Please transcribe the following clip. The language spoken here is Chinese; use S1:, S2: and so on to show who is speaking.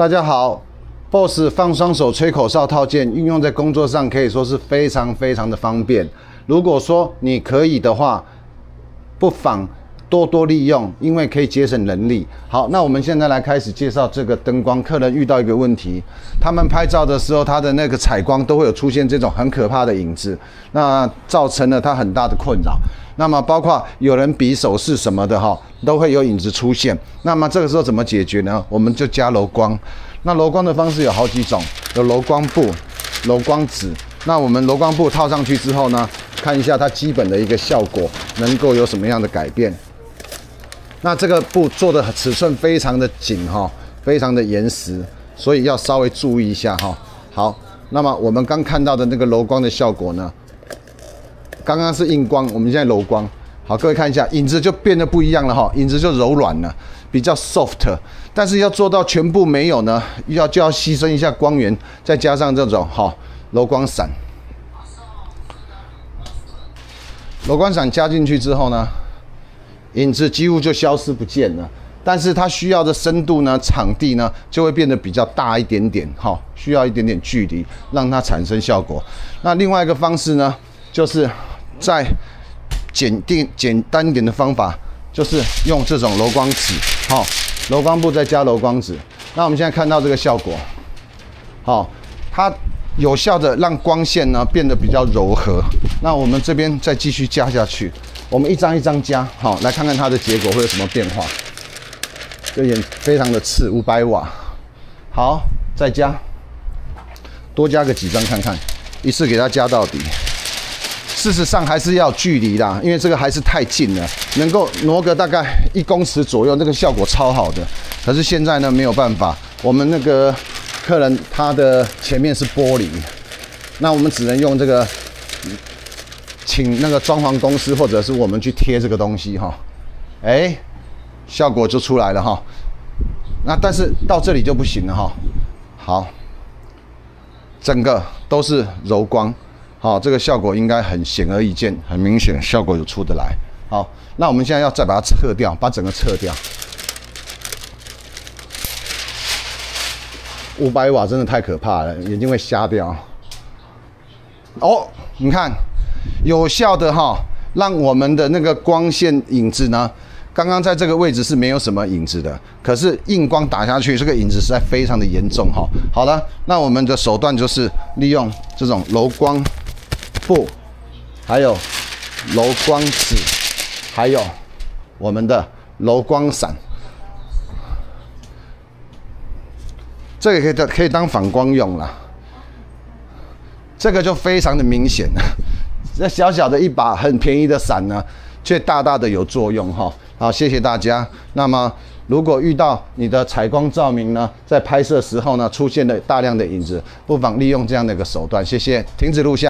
S1: 大家好，BOSS 放双手吹口哨套件运用在工作上可以说是非常非常的方便。如果说你可以的话，不妨多多利用，因为可以节省人力。好，那我们现在来开始介绍这个灯光。客人遇到一个问题，他们拍照的时候，他的那个采光都会有出现这种很可怕的影子，那造成了他很大的困扰。那么包括有人比手势什么的哈，都会有影子出现。那么这个时候怎么解决呢？我们就加柔光。那柔光的方式有好几种，有柔光布、柔光纸。那我们柔光布套上去之后呢，看一下它基本的一个效果能够有什么样的改变。那这个布做的尺寸非常的紧哈，非常的严实，所以要稍微注意一下哈。好，那么我们刚看到的那个柔光的效果呢？刚刚是硬光，我们现在柔光。好，各位看一下，影子就变得不一样了哈，影子就柔软了，比较 soft。但是要做到全部没有呢，要就要牺牲一下光源，再加上这种哈柔光伞。柔光伞加进去之后呢，影子几乎就消失不见了。但是它需要的深度呢，场地呢，就会变得比较大一点点哈，需要一点点距离让它产生效果。那另外一个方式呢，就是在简定简单一点的方法，就是用这种柔光纸，好，柔光布再加柔光纸。那我们现在看到这个效果，好，它有效的让光线呢变得比较柔和。那我们这边再继续加下去，我们一张一张加，好，来看看它的结果会有什么变化。这眼非常的刺，五百瓦，好，再加，多加个几张看看，一次给它加到底。事实上还是要距离啦，因为这个还是太近了，能够挪个大概一公尺左右，那个效果超好的。可是现在呢没有办法，我们那个客人他的前面是玻璃，那我们只能用这个，请那个装潢公司或者是我们去贴这个东西哈，哎，效果就出来了哈。那但是到这里就不行了哈，好，整个都是柔光。好，这个效果应该很显而易见，很明显，效果有出得来。好，那我们现在要再把它撤掉，把整个撤掉。五百瓦真的太可怕了，眼睛会瞎掉。哦，你看，有效的哈，让我们的那个光线影子呢。刚刚在这个位置是没有什么影子的，可是硬光打下去，这个影子实在非常的严重哈。好了，那我们的手段就是利用这种柔光布，还有柔光纸，还有我们的柔光伞，这个可以当可以当反光用了。这个就非常的明显了，这 小小的一把很便宜的伞呢，却大大的有作用哈。好，谢谢大家。那么，如果遇到你的采光照明呢，在拍摄时候呢，出现了大量的影子，不妨利用这样的一个手段。谢谢，停止录像。